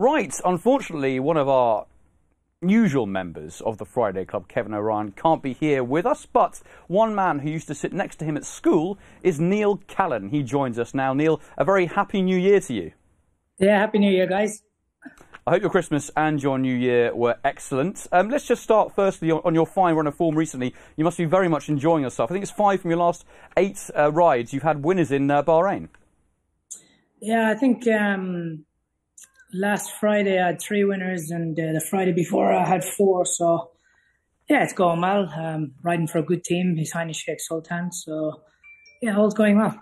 Right, unfortunately, one of our usual members of the Friday Club, Kevin O'Ryan, can't be here with us, but one man who used to sit next to him at school is Neil Callan. He joins us now. Neil, a very happy new year to you. Yeah, happy new year, guys. I hope your Christmas and your New Year were excellent. Um, let's just start firstly on, your fine run of form recently. You must be very much enjoying yourself. I think it's five from your last eight uh, rides. You've had winners in uh, Bahrain. Yeah, I think um, last Friday I had three winners, and uh, the Friday before I had four. So yeah, it's going well. Um, riding for a good team, His Highness Sheikh Sultan. So yeah, all's going well.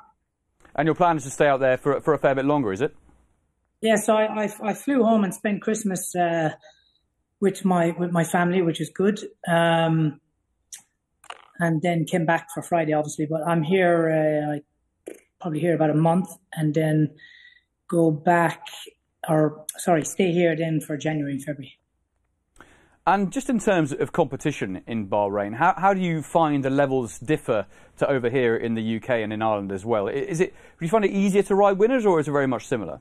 And your plan is to stay out there for for a fair bit longer, is it? Yeah, so I I, I flew home and spent Christmas uh, with my with my family, which is good. Um, and then came back for Friday, obviously. But I'm here, uh, probably here about a month, and then go back or sorry, stay here then for January and February. And just in terms of competition in Bahrain, how, how do you find the levels differ to over here in the UK and in Ireland as well? Is it do you find it easier to ride winners, or is it very much similar?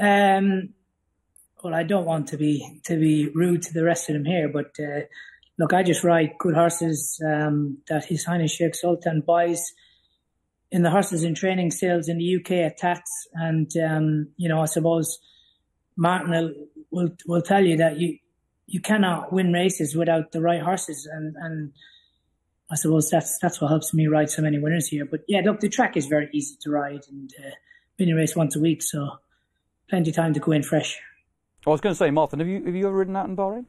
Um, well, I don't want to be to be rude to the rest of them here, but uh, look, I just ride good horses um, that His Highness Sheikh Sultan buys in the horses in training sales in the UK at Tats, and um, you know, I suppose Martin will, will will tell you that you you cannot win races without the right horses, and and I suppose that's that's what helps me ride so many winners here. But yeah, look, the track is very easy to ride, and uh, been race once a week, so plenty of time to go in fresh. I was going to say, Martin, have you have you ever ridden out in Bahrain?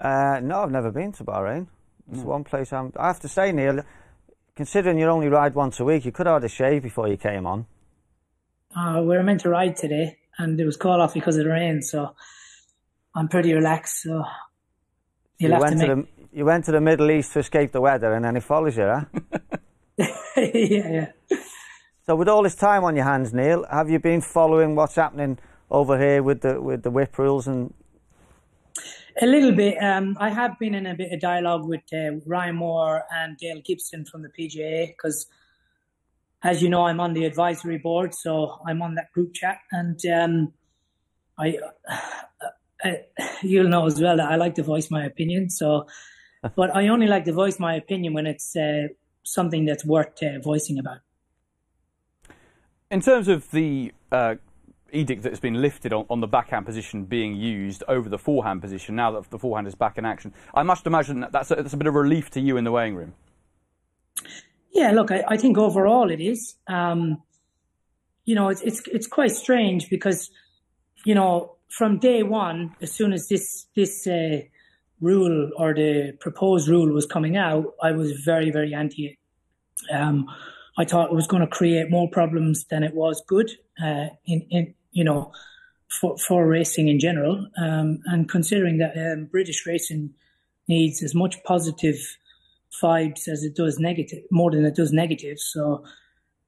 Uh, no, I've never been to Bahrain. It's mm. one place I'm. I have to say, Neil, considering you only ride once a week, you could have had a shave before you came on. Uh, we were meant to ride today, and it was called off because of the rain. So I'm pretty relaxed. So you went to, make... the, you went to the Middle East to escape the weather, and then it follows you, huh? yeah, yeah. So with all this time on your hands, Neil, have you been following what's happening over here with the with the whip rules and a little bit. Um, I have been in a bit of dialogue with uh, Ryan Moore and Dale Gibson from the PJA because, as you know, I'm on the advisory board, so I'm on that group chat, and um, I, I, you'll know as well that I like to voice my opinion. So, but I only like to voice my opinion when it's uh, something that's worth uh, voicing about. In terms of the uh, edict that's been lifted on, on, the backhand position being used over the forehand position now that the forehand is back in action. I must imagine that that's a, that's a bit of relief to you in the weighing room. Yeah, look, I, I think overall it is. Um, you know, it's, it's it's quite strange because, you know, from day one, as soon as this this uh, rule or the proposed rule was coming out, I was very very anti it. Um, I thought it was going to create more problems than it was good. Uh, in, in you know, for, for racing in general. Um, and considering that um, British racing needs as much positive vibes as it does negative, more than it does negative. So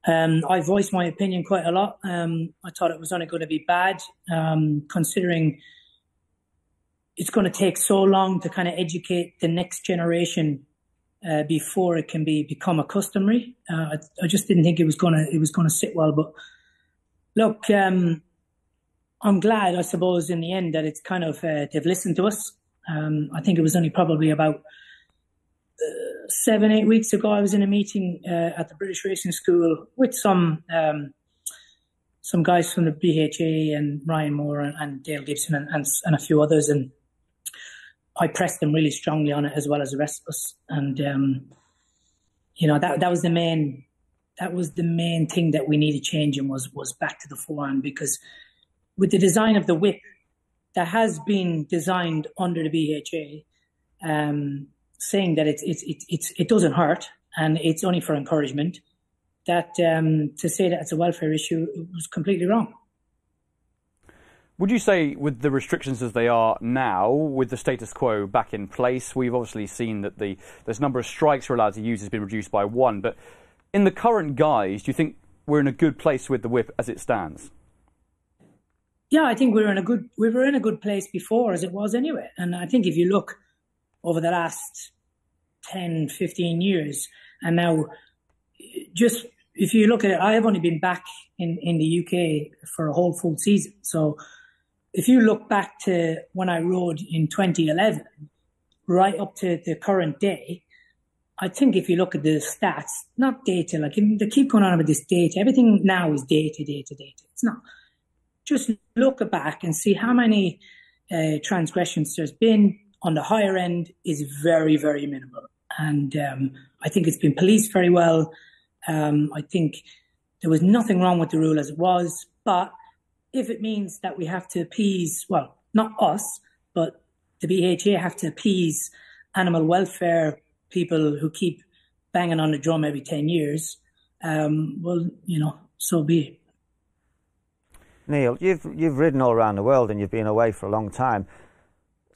um, I voiced my opinion quite a lot. Um, I thought it was only going to be bad, um, considering it's going to take so long to kind of educate the next generation uh, before it can be become a customary. Uh, I, I, just didn't think it was gonna it was gonna sit well. But look, um, I'm glad, I suppose, in the end that it's kind of uh, they've listened to us. Um, I think it was only probably about uh, seven, eight weeks ago. I was in a meeting uh, at the British Racing School with some um, some guys from the BHA and Ryan Moore and, and Dale Gibson and, and, and, a few others, and I pressed them really strongly on it as well as the rest of us. And um, you know that that was the main that was the main thing that we needed changing was was back to the forehand because with the design of the whip that has been designed under the BHA, um, saying that it's, it's, it's, it's, it doesn't hurt and it's only for encouragement, that um, to say that it's a welfare issue was completely wrong. Would you say, with the restrictions as they are now, with the status quo back in place, we've obviously seen that the this number of strikes we're allowed to use has been reduced by one. But in the current guise, do you think we're in a good place with the whip as it stands? Yeah, I think we were in a good we were in a good place before as it was anyway. And I think if you look over the last 10, 15 years, and now just if you look at it, I have only been back in, in the UK for a whole full season. So if you look back to when I rode in 2011, right up to the current day, I think if you look at the stats, not data, like they keep going on about this data. Everything now is data, data, data. It's not. Just look back and see how many uh, transgressions there's been on the higher end is very, very minimal. And um, I think it's been policed very well. Um, I think there was nothing wrong with the rule as it was. But if it means that we have to appease, well, not us, but the BHA have to appease animal welfare people who keep banging on the drum every 10 years, um, well, you know, so be it. Neil, you've, you've ridden all around the world and you've been away for a long time.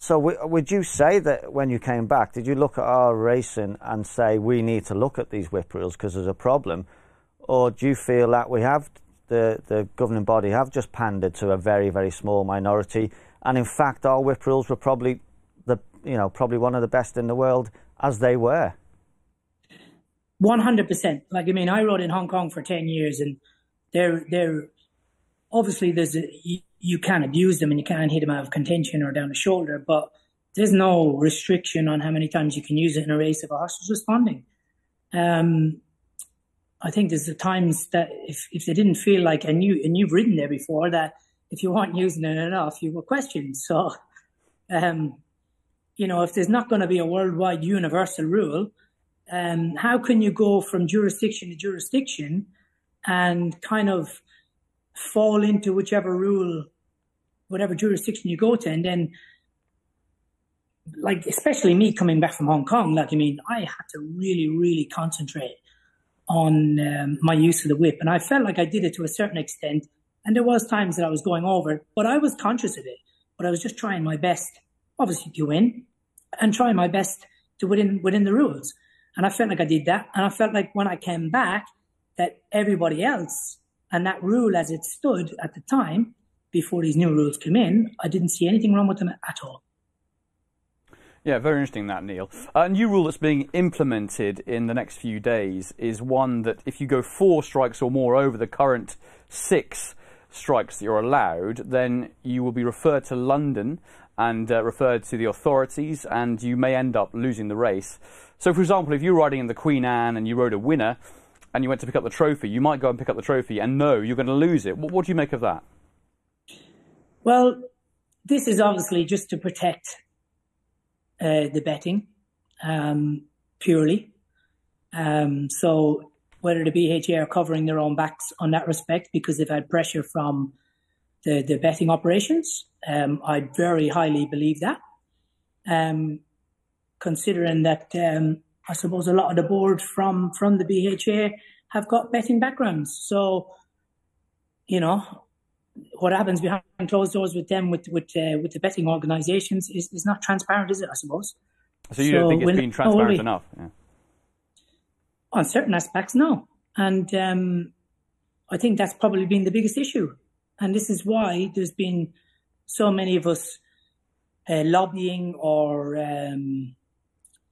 So would you say that when you came back, did you look at our racing and say we need to look at these whip rules because there's a problem, or do you feel that we have the the governing body have just pandered to a very very small minority, and in fact our whip rules were probably the you know probably one of the best in the world as they were. One hundred percent. Like I mean, I rode in Hong Kong for ten years, and they're they're obviously there's a, you, you can't abuse them and you can't hit them out of contention or down the shoulder, but there's no restriction on how many times you can use it in a race if a horse is responding. Um, I think there's the times that if, if they didn't feel like, and you and you've ridden there before, that if you weren't using it enough, you were questioned. So, um, you know, if there's not going to be a worldwide universal rule, um, how can you go from jurisdiction to jurisdiction and kind of fall into whichever rule, whatever jurisdiction you go to, and then like especially me coming back from Hong Kong, like I mean, I had to really, really concentrate on um, my use of the whip, and I felt like I did it to a certain extent. And there was times that I was going over, but I was conscious of it. But I was just trying my best, obviously, to win, and trying my best to within within the rules. And I felt like I did that, and I felt like when I came back, that everybody else and that rule as it stood at the time, before these new rules came in, I didn't see anything wrong with them at all. Yeah, very interesting that, Neil. A new rule that's being implemented in the next few days is one that if you go four strikes or more over the current six strikes that you're allowed, then you will be referred to London and uh, referred to the authorities, and you may end up losing the race. So, for example, if you're riding in the Queen Anne and you rode a winner, and you went to pick up the trophy, you might go and pick up the trophy and know you're going to lose it. What, what do you make of that? Well, this is obviously just to protect uh, the betting um, purely. Um, so whether the BHA are covering their own backs on that respect because they've had pressure from the, the betting operations, um, I very highly believe that. Um, considering that um, I suppose a lot of the board from from the BHA have got betting backgrounds. So, you know, what happens behind closed doors with them with with uh, with the betting organisations is, is not transparent, is it? I suppose. So you so don't think it's been transparent enough? Yeah. On certain aspects, no, and um, I think that's probably been the biggest issue, and this is why there's been so many of us uh, lobbying or um,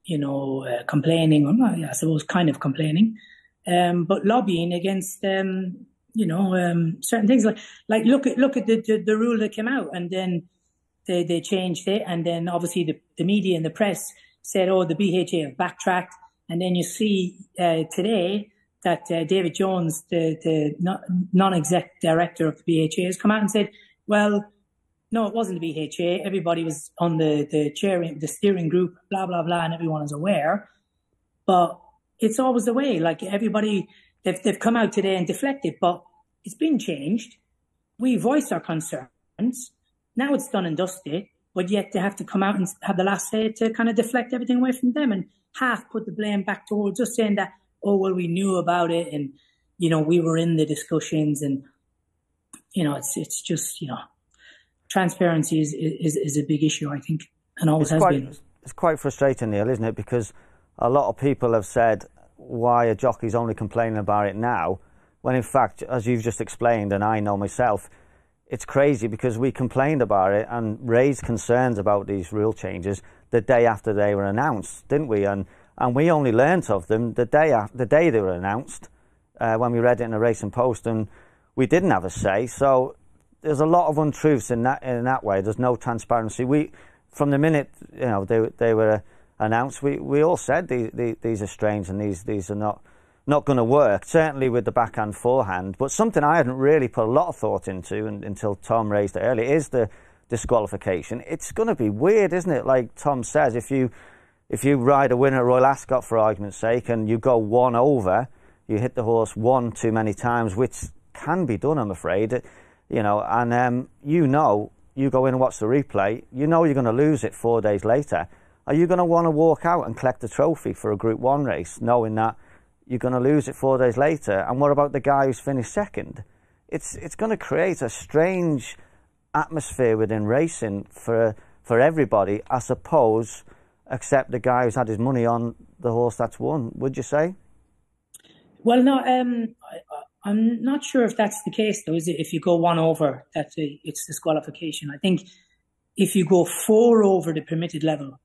you know, uh, complaining, or not, I suppose kind of complaining, um, but lobbying against, um, you know, um, certain things like, like look at, look at the, the, the, rule that came out and then they, they changed it. And then obviously the, the media and the press said, oh, the BHA have backtracked. And then you see, uh, today that, uh, David Jones, the, the non-exec director of the BHA has come out and said, well, no, it wasn't the BHA. Everybody was on the, the chairing, the steering group, blah, blah, blah, and everyone is aware. But it's always the way. Like everybody, they've, they've come out today and deflected, but it's been changed. We voice our concerns. Now it's done and dusted, but yet they have to come out and have the last say to kind of deflect everything away from them and half put the blame back towards us saying that, oh, well, we knew about it and, you know, we were in the discussions and, you know, it's, it's just, you know, transparency is, is, is a big issue, I think, and always it's has quite, been. It's quite frustrating, Neil, isn't it? Because a lot of people have said, why are jockeys only complaining about it now? When in fact, as you've just explained, and I know myself, it's crazy because we complained about it and raised concerns about these rule changes the day after they were announced, didn't we? And and we only learnt of them the day after, the day they were announced uh, when we read it in a Racing Post, and we didn't have a say. So there's a lot of untruths in that in that way. There's no transparency. We from the minute you know they they were uh, announced, we, we all said these, these, these are strange and these these are not not going to work. Certainly with the backhand forehand, but something I hadn't really put a lot of thought into and, until Tom raised it earlier is the disqualification. It's going to be weird, isn't it? Like Tom says, if you if you ride a winner Royal Ascot for argument's sake and you go one over, you hit the horse one too many times, which can be done, I'm afraid. You know, and um, you know, you go in and watch the replay, you know you're going to lose it four days later. Are you going to want to walk out and collect a trophy for a Group 1 race, knowing that you're going to lose it four days later? And what about the guy who's finished second? It's, it's going to create a strange atmosphere within racing for, for everybody, I suppose, except the guy who's had his money on the horse that's won, would you say? Well, no, um, I, am not sure if that's the case, though. Is it if you go one over, that it's disqualification? I think if you go four over the permitted level,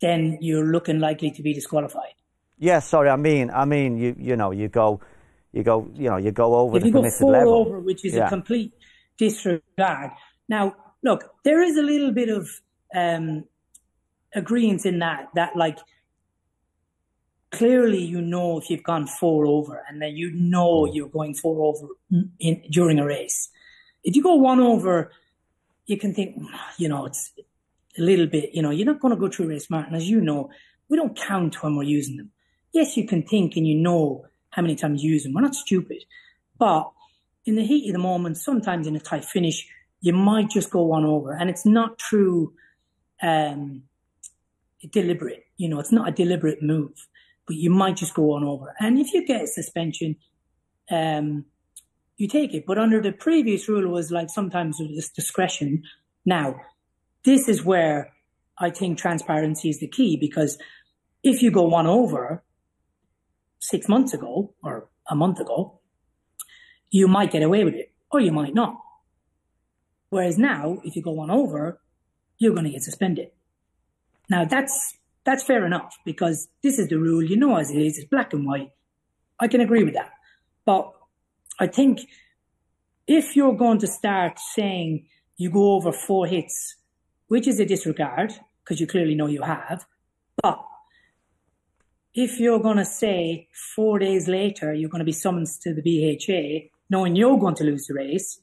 then you're looking likely to be disqualified. Yeah, sorry, I mean, I mean, you you know, you go, you go, you know, you go over if the you go four level. over, which is yeah. a complete disregard. Now, look, there is a little bit of um, agreement in that that like clearly you know if you've gone four over and then you know mm. you're going four over in, during a race. If you go one over, you can think, you know, it's a little bit, you know, you're not going to go through a race, Martin, as you know, we don't count when we're using them. Yes, you can think and you know how many times you use them. We're not stupid. But in the heat of the moment, sometimes in a tight finish, you might just go one over. And it's not true um, deliberate. You know, it's not a deliberate move but you might just go on over. And if you get a suspension, um, you take it. But under the previous rule was like sometimes with this discretion. Now, this is where I think transparency is the key because if you go one over six months ago or a month ago, you might get away with it or you might not. Whereas now, if you go one over, you're going to get suspended. Now that's that's fair enough because this is the rule. You know as it is. It's black and white. I can agree with that. But I think if you're going to start saying you go over four hits, which is a disregard because you clearly know you have, but if you're going to say four days later you're going to be summoned to the BHA, knowing you're going to lose the race,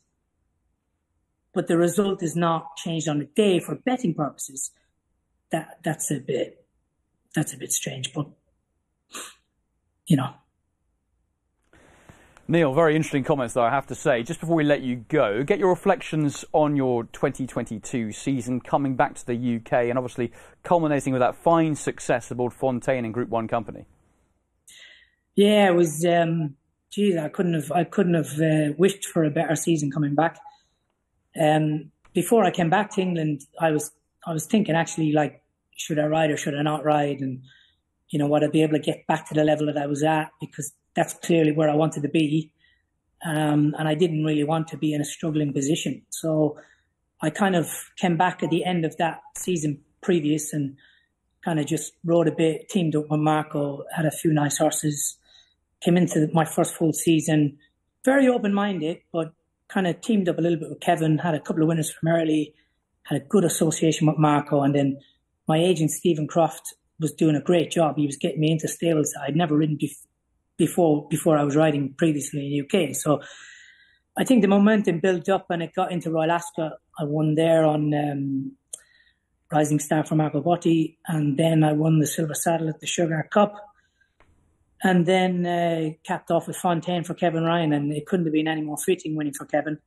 but the result is not changed on the day for betting purposes, that that's a bit that's a bit strange, but you know. Neil, very interesting comments, though, I have to say. Just before we let you go, get your reflections on your 2022 season coming back to the UK and obviously culminating with that fine success aboard Fonteyn and Group 1 Company. Yeah, it was, um, geez, I couldn't have, I couldn't have uh, wished for a better season coming back. Um, before I came back to England, I was, I was thinking actually like should I ride or should I not ride? And, you know, would I be able to get back to the level that I was at? Because that's clearly where I wanted to be. Um, and I didn't really want to be in a struggling position. So I kind of came back at the end of that season previous and kind of just rode a bit, teamed up with Marco, had a few nice horses, came into my first full season, very open minded, but kind of teamed up a little bit with Kevin, had a couple of winners from early, had a good association with Marco, and then my agent Stephen Croft was doing a great job. He was getting me into stables I'd never ridden bef- before before I was riding previously in the UK. So I think the momentum built up and it got into Royal Ascot. I won there on um, Rising Star from Marco Botti, and then I won the Silver Saddle at the Shergar Cup. And then uh, capped off with Fonteyn for Kevin Ryan, and it couldn't have been any more fitting winning for Kevin.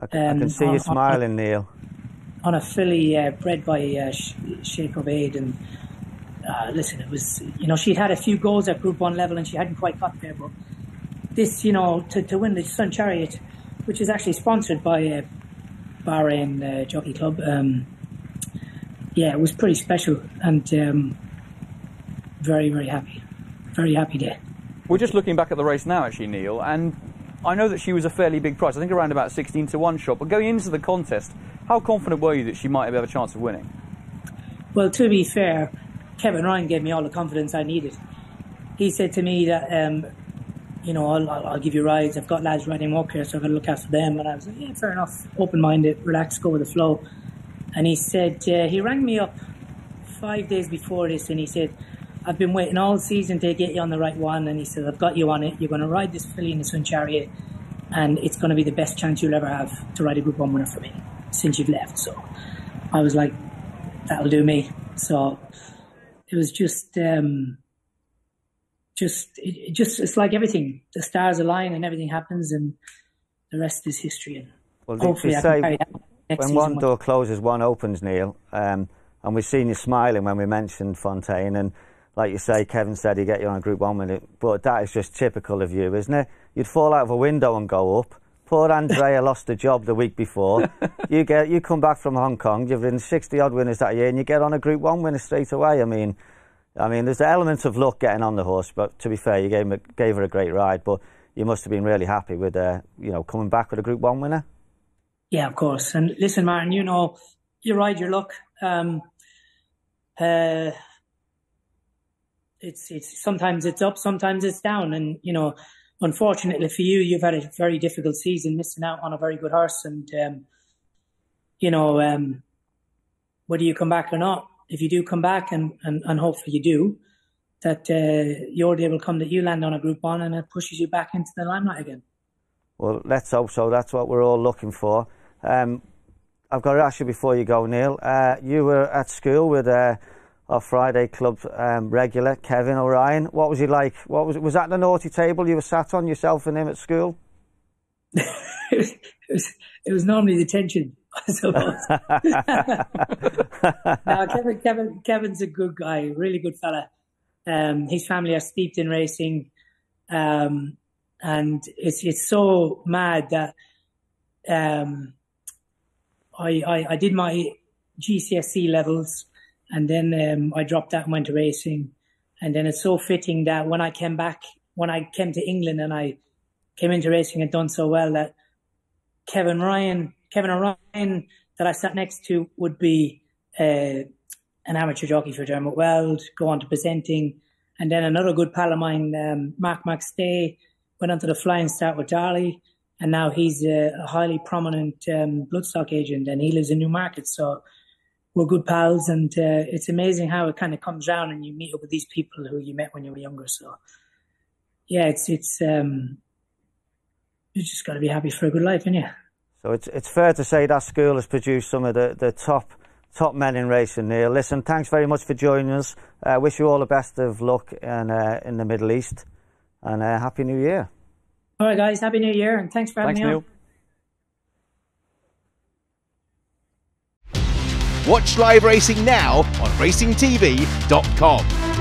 I can, um, I can see on, you smiling, on, Neil on a filly uh, bred by uh, Sheikh Obaid. And uh, listen, it was, you know, she'd had a few goals at Group 1 level and she hadn't quite got there. But this, you know, to, to win the Sun Chariot, which is actually sponsored by uh, Bahrain uh, Jockey Club, um, yeah, it was pretty special and um, very, very happy. Very happy day. We're just looking back at the race now, actually, Neil, and I know that she was a fairly big price. I think around about 16 to 1 shot. But going into the contest, how confident were you that she might have a chance of winning? Well, to be fair, Kevin Ryan gave me all the confidence I needed. He said to me that um, you know, I'll, I'll, give you rides. I've got lads riding work here, so I've got to look after them. And I was like, yeah, fair enough. Open minded, relax, go with the flow. And he said, uh, he rang me up five days before this and he said, I've been waiting all season to get you on the right one. And he said, I've got you on it. You're going to ride this filly in the Sun Chariot, and it's going to be the best chance you'll ever have to ride a Group 1 winner for me since you've left. So I was like, that'll do me. So it was just, um, just, it, just, it's like everything. The stars align and everything happens, and the rest is history. And Well, hopefully, I can carry that when one door closes, one opens, Neil. Um, and we've seen you smiling when we mentioned Fonteyn. And like you say, Kevin said he'd get you on a Group 1 minute. But that is just typical of you, isn't it? You'd fall out of a window and go up. Poor Andrea lost a job the week before. You get, you come back from Hong Kong. You've been 60 odd winners that year, and you get on a Group One winner straight away. I mean, I mean, there's the element of luck getting on the horse, but to be fair, you gave, gave her a great ride. But you must have been really happy with, uh, you know, coming back with a Group One winner. Yeah, of course. And listen, Martin, you know, you ride your luck. Um, uh, it's it's sometimes it's up, sometimes it's down, and you know, unfortunately for you, you've had a very difficult season, missing out on a very good horse, and um, you know, um, whether you come back or not, if you do come back, and and, and hopefully you do, that uh, your day will come that you land on a Group One, and it pushes you back into the limelight again. Well, let's hope so. That's what we're all looking for. Um, I've got to ask you before you go, Neil. Uh, you were at school with uh, our Friday club um, regular, Kevin O'Ryan. What was he like? What was was that the naughty table you were sat on yourself and him at school? it, was, it, was, it was normally the tension, I suppose. no, Kevin, Kevin, Kevin's a good guy, really good fella. Um, his family are steeped in racing, um, and it's it's so mad that um, I, I I did my GCSE levels, and then um, I dropped that and went to racing, and then it's so fitting that when I came back, when I came to England and I came into racing and done so well that Kevin Ryan, Kevin O'Ryan, that I sat next to would be uh, an amateur jockey for Dermot Weld, go on to presenting, and then another good pal of mine, um, Mark McStay, went on to the flying start with Darley, and now he's a, a highly prominent um, bloodstock agent, and he lives in Newmarket. So we're good pals, and uh, it's amazing how it kind of comes round, and you meet up with these people who you met when you were younger. So yeah, it's it's um, you just got to be happy for a good life, innit? So it's it's fair to say that school has produced some of the, the top top men in racing. Neil, listen, thanks very much for joining us. Uh, wish you all the best of luck in uh, in the Middle East, and uh, happy New Year. All right, guys, happy New Year, and thanks for having Thanks, me Neil. on. Watch live racing now on racingtv.com.